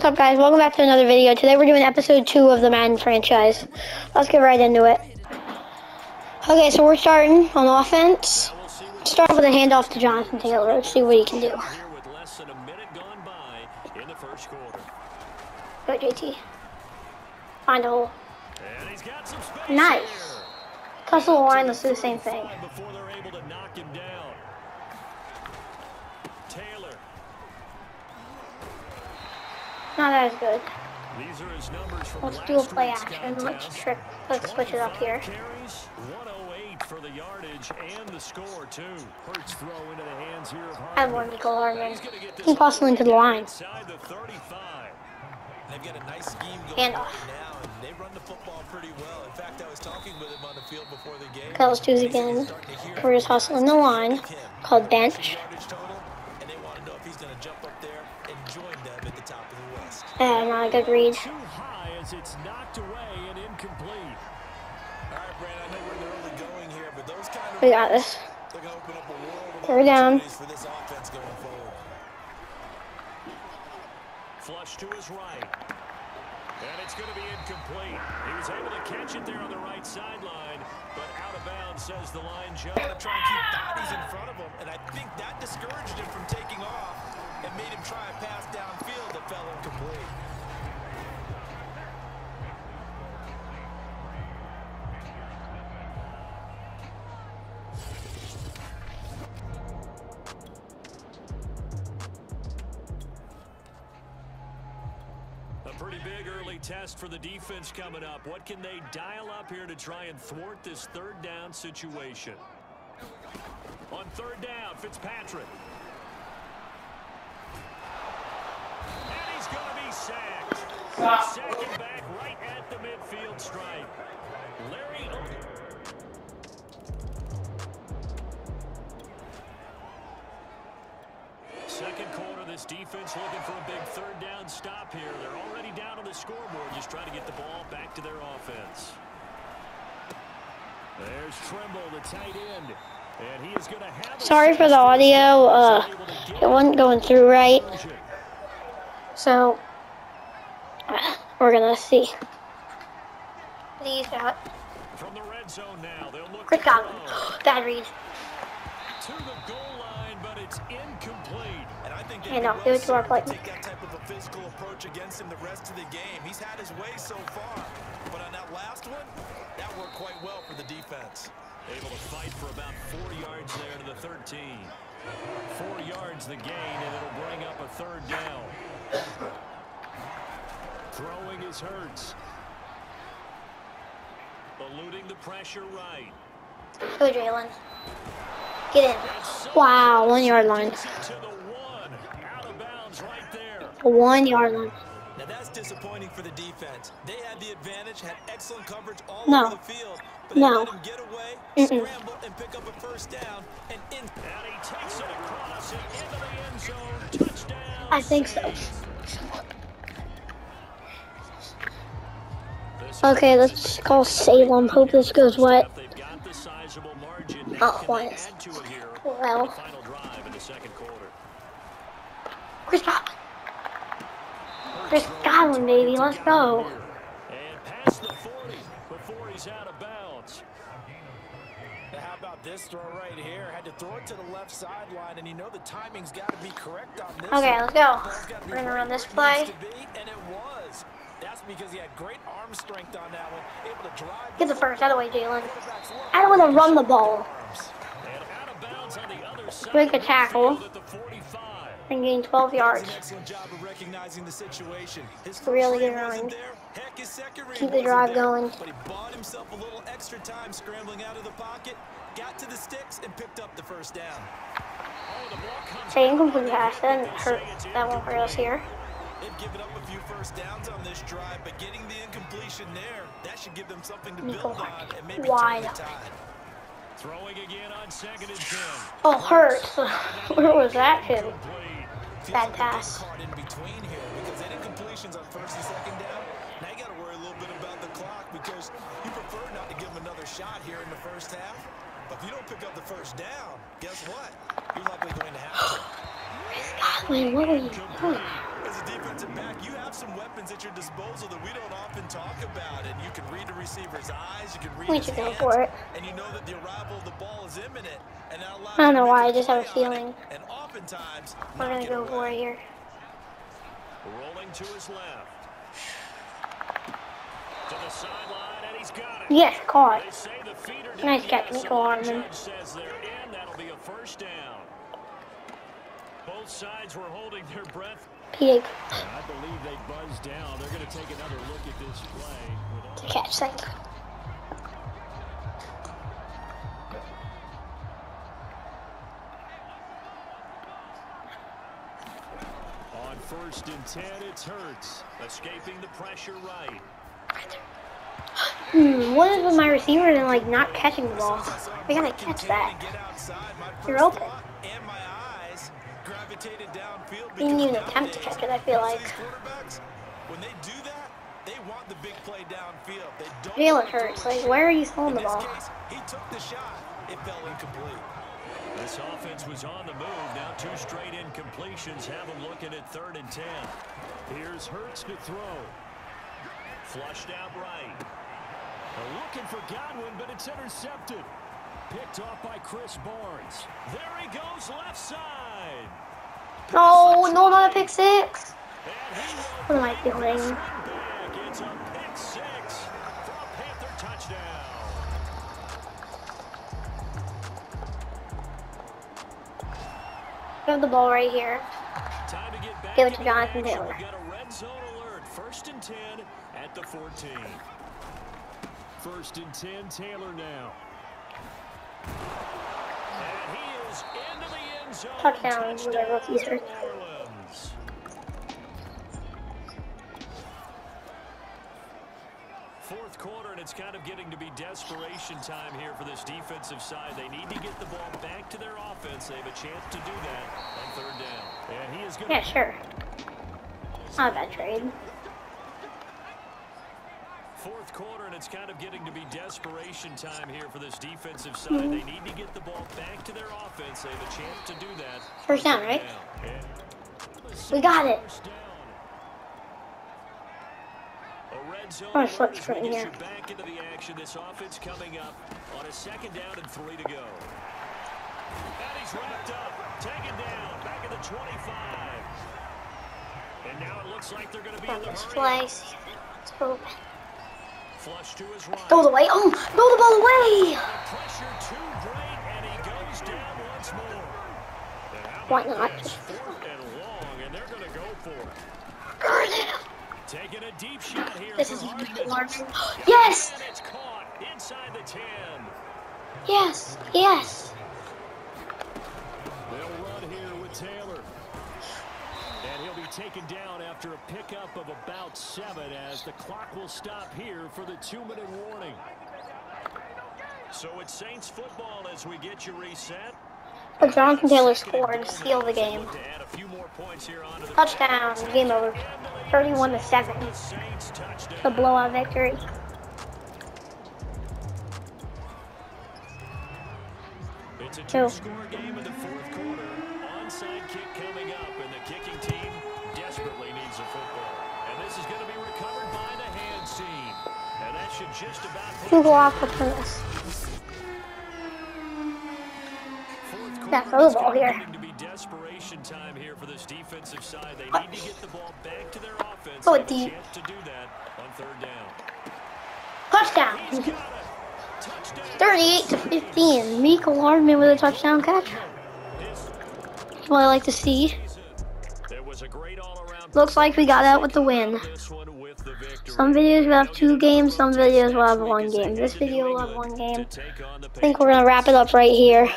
What's up guys, welcome back to another video. Today we're doing episode 2 of the Madden franchise. Let's get right into it. Okay, so we're starting on offense. Start with a handoff to Jonathan Taylor, see what he can do. Go JT. Find a hole. Nice. Tussle the line, let's do the same thing. Not as good. Let's do a play action. Let's trick. Let's switch it up here. Oh for the yardage and the score too. Hurts throw into the hands here of I have one Mecole Hardman. He's passing into the line. They've got a nice scheme going uh, now, and they run the football pretty well. In fact, I was talking with him on the field before the game. That was Tuesday again. We're just hustling the line called bench. Yeah, not a good read. We got this. Third down. Flush to his right. And it's going to be incomplete. He was able to catch it there on the right sideline, but out of bounds, says the line judge. to try and keep bodies in front of him, and I think that discouraged him from taking off and made him try a pass downfield that fell incomplete. A pretty big early test for the defense coming up. What can they dial up here to try and thwart this third down situation? On third down, Fitzpatrick. Second back right at the midfield stripe. Larry Second quarter, this defense looking for a big third down stop here. They're already down on the scoreboard, just trying to get the ball back to their offense. There's Tremble, the tight end. And he is going to have Sorry for the audio. Uh, it wasn't going through right. So, we're gonna see. Please out. From the red zone now, they'll look Quick got Bad read. To the goal line, but it's incomplete. And I think hey, no, give it to our play. Take that type of a physical approach against him the rest of the game. He's had his way so far, but on that last one, that worked quite well for the defense. Able to fight for about four yards there to the 13. Four yards the gain, and it'll bring up a third down. Throwing his Hurts. Eluding the pressure right. Go, Jalen. Get in. Wow, one yard line. One yard line. Now that's disappointing for the defense. They had the advantage, had excellent coverage all no. over the field. But no. let him get away, mm -mm. scramble, and pick up a first down. And, in and he takes it across and into the end zone. Touchdown. I think so. Okay, let's call Salem. Hope this goes wet. Oh, what? Well. Chris Godwin. Chris Godwin, baby. Let's go. How about this throw right here? Had to throw it to the left sideline, and you know the timing's got to be correct on this. Okay, let's go. We're gonna run this play. And it was. That's because he had great arm strength on that one. Able to drive. Get the first. Out of the way, Jalen. I don't want to run the ball. Break a tackle. And gain 12 yards. Really good run. Keep the drive going. But he bought himself a little extra time scrambling out of the pocket, got to the sticks, and picked up the first down. Say incomplete pass. That hurt. That won't hurt us here. They've given up a few first downs on this drive, but getting the incompletion there, that should give them something to build on and maybe Wide. turn the tide. Throwing again on second and ten. Oh, hurts. Where was that hit? Bad pass. In between here because any completions on first and second down, now you got to worry a little bit about the clock because you prefer not to give them another shot here in the first half. But if you don't pick up the first down, guess what? You're likely going to have to. Godwin, what are you doing? Some weapons at your disposal that we don't often talk about, and you can read the receiver's eyes, you can read We his should go hands, for it. and you know that the arrival of the ball is imminent, and that allows I don't know why, I just have a play it, feeling. And oftentimes, We're gonna go for away. it here. Rolling to his left. To the sideline, and he's got it. Yes, caught. They say the Nice didn't catch, miss, Nico and the Hardman. judge says they're in. That'll be a first down. Both sides were holding their breath. Pig. I believe they buzzed down. They're going to take another look at this play. All Catch, thank you. On first and ten, it's Hurts. Escaping the pressure right. Hmm, what is with my receiver and like not catching the ball? We gotta catch that. Get outside, my You're open. Gravitated downfield You didn't even attempt to catch it, I feel like. quarterbacks, when they do that, they want the big play downfield. They don't Jalen want to throw Hurts, like where are you throwing the ball? case, he took the shot. It fell incomplete. This offense was on the move. Now two straight incompletions have them looking at third and ten. Here's Hurts to throw. Flushed out right. They're looking for Godwin, but it's intercepted. Picked off by Chris Barnes. There he goes left side. Oh, no, no, not a pick six. What am I doing? have the ball right here. Give it to Jonathan. Taylor. First and 10 at the 14. First and 10, Taylor now. And he is into the end zone. Touchdown, whatever. Fourth quarter, and it's kind of getting to be desperation time here for this defensive side. They need to get the ball back to their offense. They have a chance to do that on third down. And he is going Yeah, sure. Not a bad trade. Fourth quarter, and it's kind of getting to be desperation time here for this defensive side. Mm-hmm. They need to get the ball back to their offense. They have a chance to do that. First down, right? We got it. first down. A red zone I'm gonna flip we screen here. back into the action. This offense coming up on a second down and three to go. And he's wrapped up, taken down, back at the 25. And now it looks like they're going to be in On the this hurry. play. Let's hope. Flush to his right. Throw the way. Oh, throw the ball away. Pressure too and he goes down once more. And how Why not? and long, and they're going to go for it. Taking a deep shot here This is. Larson. Yes. It's caught inside the 10. Yes. Yes. They'll run here with Taylor. And he'll be taken down after a pickup of about seven as the clock will stop here for the two-minute warning. So it's Saints football as we get you reset. But Jonathan Taylor scored, seal the game. Look to add a few more points here onto the Touchdown. Game over. 31 to 7. The. Blowout victory. It's a Two. two-score game in the fourth quarter. Onside kick coming up, And just about Two it go off to for bed. this. Fourth Yeah, quarter, throw the it's ball here. to desperation time here for this defensive side. They need to get the ball back to their offense. Go They have a deep. to do that on third down. Touchdown. He's got it. Touchdown. 38 to 15. Mecole Hardman with a touchdown catch. That's what I like to see. season. There was a great all-around Looks like we got out with the win. This one with the victory. Some videos will have two games, some videos will have one game. This video will have one game. I think we're gonna wrap it up right here.